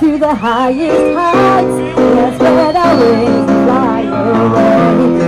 to the highest heights. That's where the wings fly away.